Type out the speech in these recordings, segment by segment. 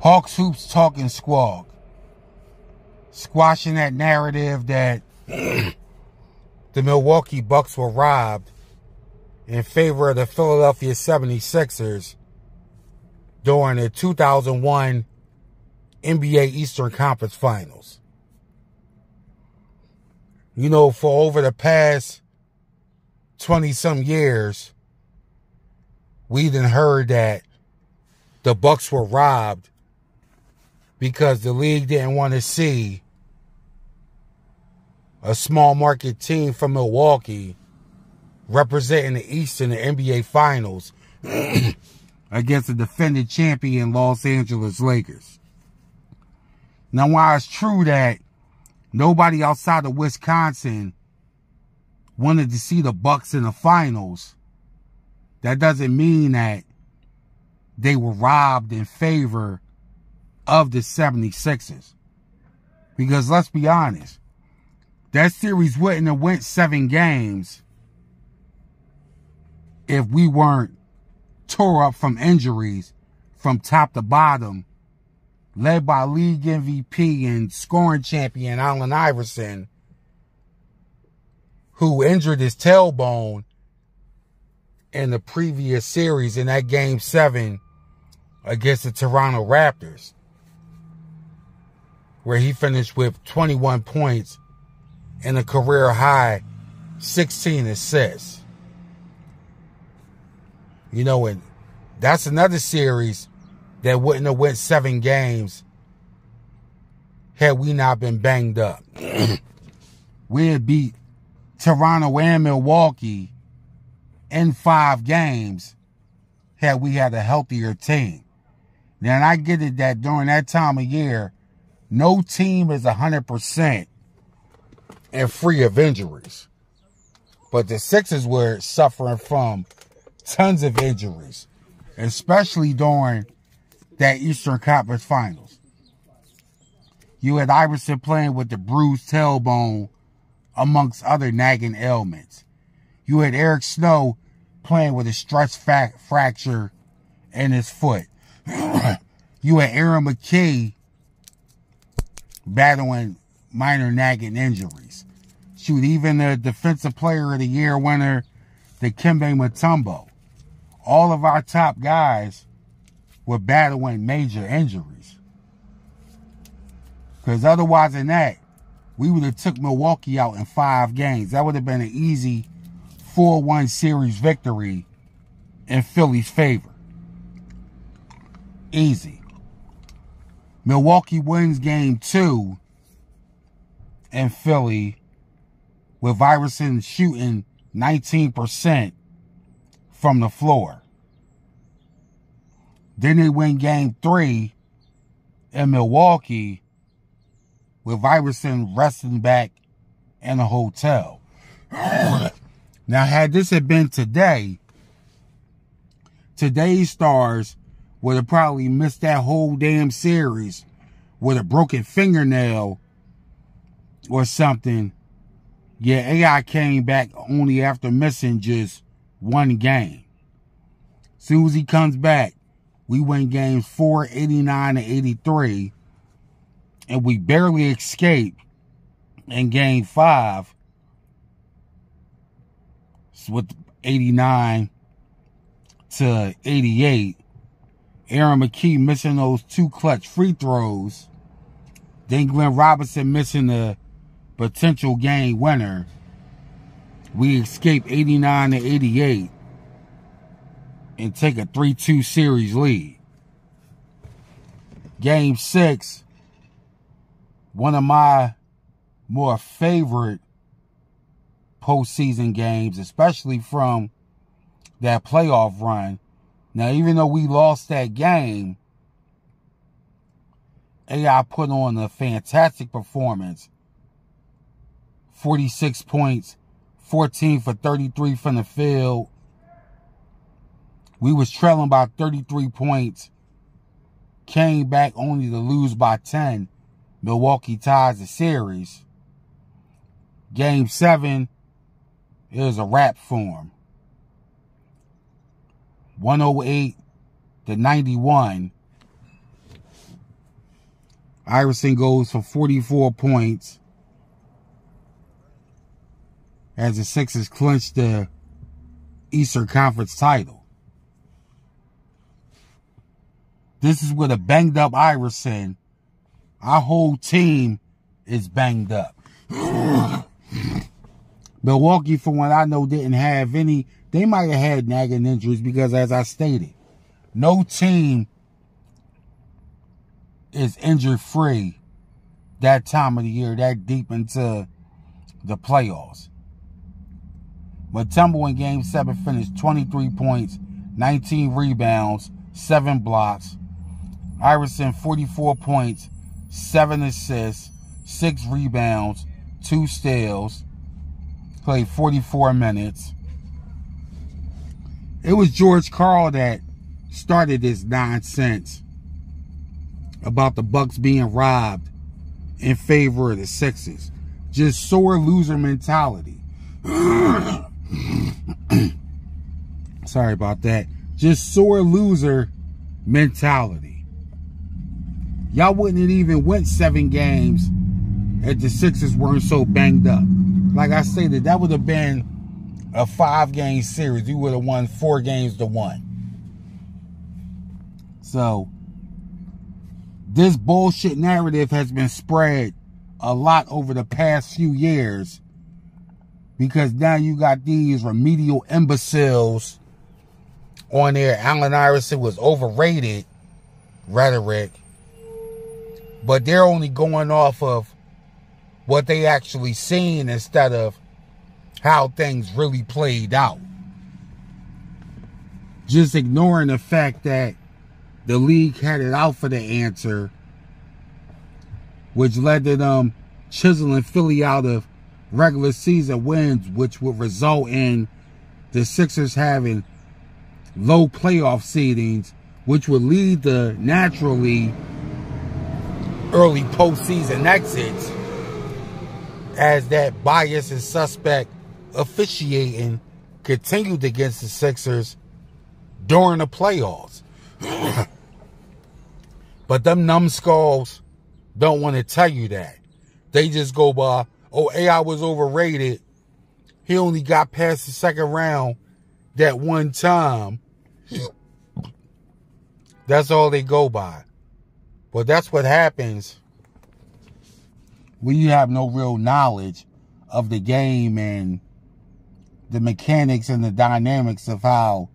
Hawke's Hoops Talking Squawk. Squashing that narrative that the Milwaukee Bucks were robbed in favor of the Philadelphia 76ers during the 2001 NBA Eastern Conference Finals. You know, for over the past 20 some years, we done heard that the Bucks were robbed because the league didn't want to see a small market team from Milwaukee representing the East in the NBA Finals against the defending champion Los Angeles Lakers. Now, while it's true that nobody outside of Wisconsin wanted to see the Bucks in the finals, that doesn't mean that they were robbed in favor of the 76ers. Because let's be honest, that series wouldn't have went seven games if we weren't tore up from injuries from top to bottom, led by league MVP and scoring champion Allen Iverson, who injured his tailbone in the previous series in that game seven against the Toronto Raptors, where he finished with 21 points and a career high 16 assists. You know, and that's another series that wouldn't have went seven games had we not been banged up. we had beat Toronto and Milwaukee in five games had we had a healthier team. Now, I get it that during that time of year, no team is 100% and free of injuries. But the Sixers were suffering from tons of injuries, especially during that Eastern Conference Finals. You had Iverson playing with the bruised tailbone, amongst other nagging ailments. You had Eric Snow playing with a stress fracture in his foot. you had Aaron McKie battling minor nagging injuries. Shoot, even the defensive player of the year winner, the Dikembe Mutombo. All of our top guys were battling major injuries. Because otherwise than that, we would have took Milwaukee out in five games. That would have been an easy 4-1 series victory in Philly's favor. Easy. Milwaukee wins game two in Philly with Iverson shooting 19% from the floor. Then they win game three in Milwaukee with Iverson resting back in a hotel. now, had this had been today, today's stars would have probably missed that whole damn series with a broken fingernail or something. Yeah, AI came back only after missing just one game. Soon as he comes back, we win games 4, 89, and 83. And we barely escape in game five with 89 to 88 Aaron McKie missing those two clutch free throws. Then Glenn Robinson missing the potential game winner. We escape 89 to 88 and take a 3-2 series lead. Game six, one of my more favorite postseason games, especially from that playoff run now, even though we lost that game, AI put on a fantastic performance. 46 points, 14 for 33 from the field. We was trailing by 33 points. Came back only to lose by 10. Milwaukee ties the series. Game 7 is a wrap form. 108 to 91. Iverson goes for 44 points as the Sixers clinch the Eastern Conference title. This is with a banged up Iverson. Our whole team is banged up. Milwaukee, from what I know, didn't have any. They might have had nagging injuries because, as I stated, no team is injury free that time of the year, that deep into the playoffs. Mutombo in game seven finished 23 points, 19 rebounds, seven blocks. Iverson 44 points, seven assists, six rebounds, two steals. Played 44 minutes. It was George Karl that started this nonsense about the Bucks being robbed in favor of the Sixers. Just sore loser mentality. Sorry about that. Just sore loser mentality. Y'all wouldn't have even went seven games if the Sixers weren't so banged up. Like I stated, that would have been a five game series. You would have won four games to one. So this bullshit narrative has been spread a lot over the past few years because now you got these remedial imbeciles on there. Allen Iverson was overrated rhetoric, but they're only going off of what they actually seen instead of how things really played out. Just ignoring the fact that the league had it out for the answer, which led to them chiseling Philly out of regular season wins, which would result in the Sixers having low playoff seedings, which would lead to naturally early postseason exits as that bias and suspect officiating continued against the Sixers during the playoffs. But them numbskulls don't want to tell you that. They just go by, oh, AI was overrated. He only got past the second round that one time. That's all they go by. But that's what happens when you have no real knowledge of the game and the mechanics and the dynamics of how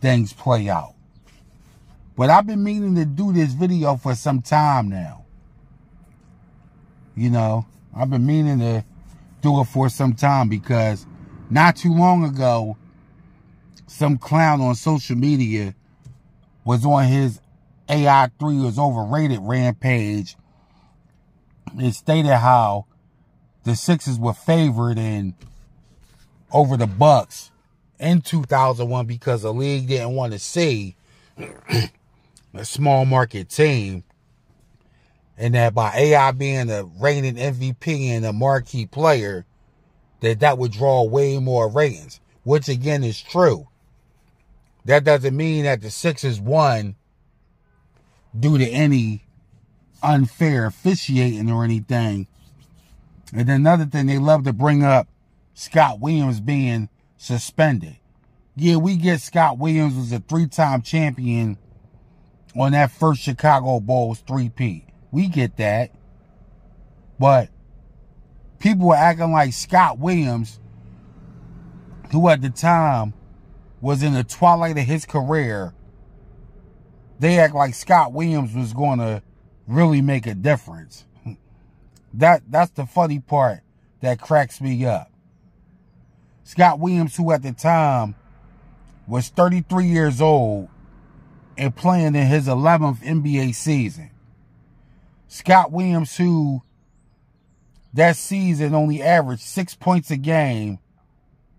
things play out. But I've been meaning to do this video for some time now. You know, I've been meaning to do it for some time because not too long ago, some clown on social media was on his AI3 was overrated rampage and stated how the Sixers were favored in over the Bucks in 2001 because the league didn't want to see a small market team, and that by AI being the reigning MVP and a marquee player, that that would draw way more ratings, which again is true. That doesn't mean that the Sixers won due to any unfair officiating or anything. And then another thing, they love to bring up Scott Williams being suspended. Yeah, we get Scott Williams was a three-time champion on that first Chicago Bulls three-peat. We get that. But people were acting like Scott Williams, who at the time was in the twilight of his career, they act like Scott Williams was going to really make a difference. That that's the funny part that cracks me up. Scott Williams, who at the time was 33 years old, and playing in his 11th NBA season. Scott Williams, who that season only averaged six points a game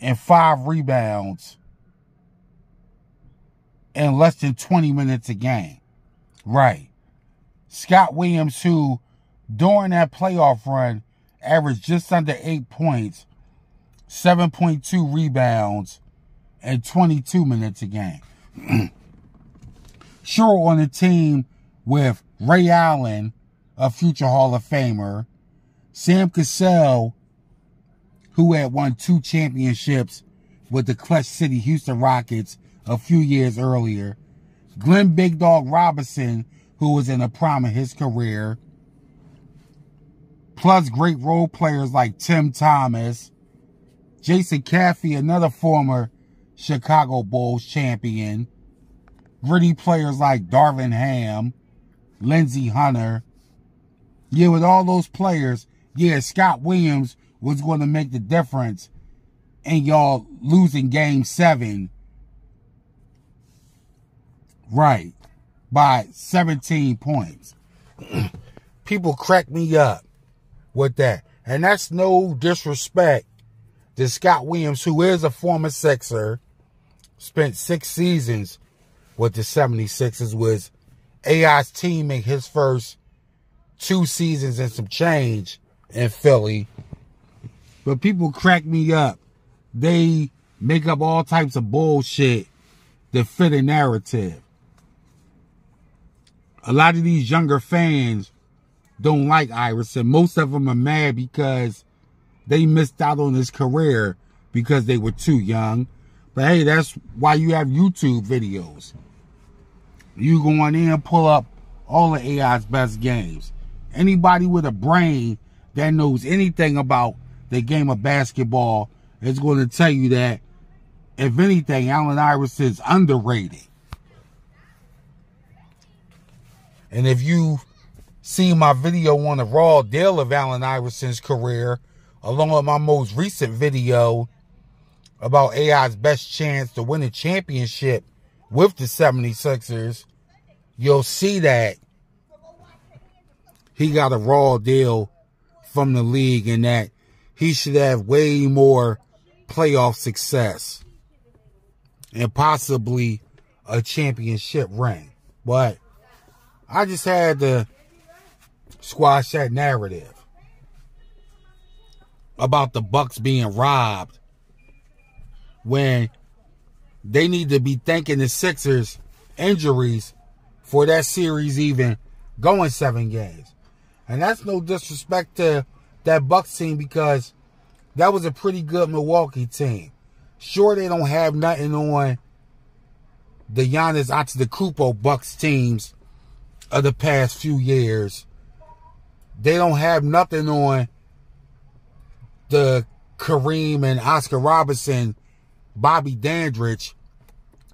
and five rebounds in less than 20 minutes a game. Right. Scott Williams, who during that playoff run averaged just under eight points, 7.2 rebounds, and 22 minutes a game. Sure, on a team with Ray Allen, a future Hall of Famer. Sam Cassell, who had won two championships with the Clutch City Houston Rockets a few years earlier. Glenn Big Dog Robinson, who was in the prime of his career. Plus great role players like Tim Thomas, Jason Caffey, another former Chicago Bulls champion. Gritty players like Darvin Ham, Lindsey Hunter. Yeah, with all those players, yeah, Scott Williams was going to make the difference in y'all losing game seven. Right. By 17 points. People crack me up with that. And that's no disrespect to Scott Williams, who is a former Sixer, spent six seasons with the 76ers, was AI's teammate his first two seasons and some change in Philly. But people crack me up. They make up all types of bullshit to fit a narrative. A lot of these younger fans don't like Iverson. Most of them are mad because they missed out on his career because they were too young. But hey, that's why you have YouTube videos. You go on in and pull up all of AI's best games. Anybody with a brain that knows anything about the game of basketball is going to tell you that, if anything, Allen Iverson is underrated. And if you see my video on the raw deal of Allen Iverson's career, along with my most recent video about AI's best chance to win a championship with the 76ers, you'll see that he got a raw deal from the league and that he should have way more playoff success and possibly a championship ring. But I just had to squash that narrative about the Bucks being robbed when they need to be thanking the Sixers injuries for that series even going seven games. And that's no disrespect to that Bucks team because that was a pretty good Milwaukee team. Sure, they don't have nothing on the Giannis Antetokounmpo Bucks teams of the past few years. They don't have nothing on the Kareem and Oscar Robertson, Bobby Dandridge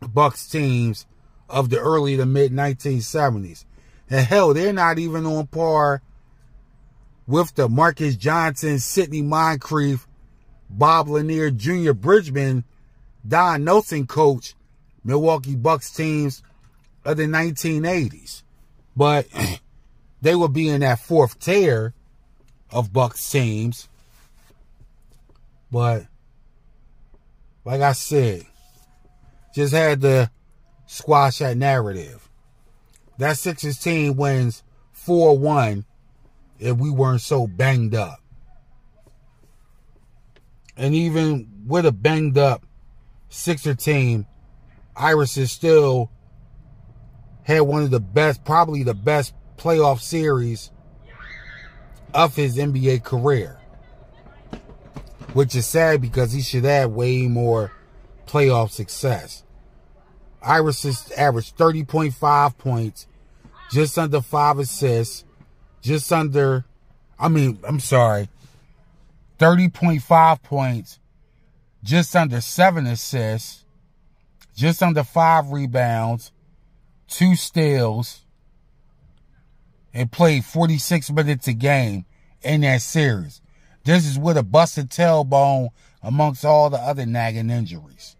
Bucks teams of the early to mid 1970s. And hell, they're not even on par with the Marques Johnson, Sidney Moncrief, Bob Lanier, Junior Bridgeman, Don Nelson coach Milwaukee Bucks teams of the 1980s. But they would be in that fourth tier of Bucks teams. But like I said, just had to squash that narrative. That Sixers team wins 4 1 if we weren't so banged up. And even with a banged up Sixer team, Iris is still had one of the best, probably the best playoff series of his NBA career. Which is sad because he should have way more playoff success. Iverson averaged 30.5 points, just under five assists, just under, I mean, I'm sorry, 30.5 points, just under seven assists, just under five rebounds, two steals, and played 46 minutes a game in that series. This is with a busted tailbone amongst all the other nagging injuries.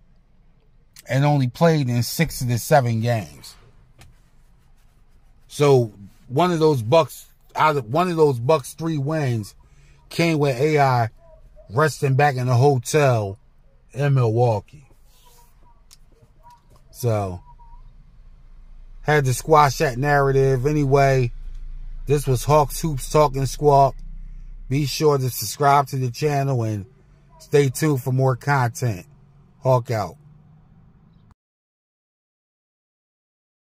And only played in six of the seven games. So one of those Bucks out of one of those Bucks three wins came with AI resting back in the hotel in Milwaukee. So had to squash that narrative anyway. This was Hawke's Hoops Talking Squawk. Be sure to subscribe to the channel and stay tuned for more content. Hawk out.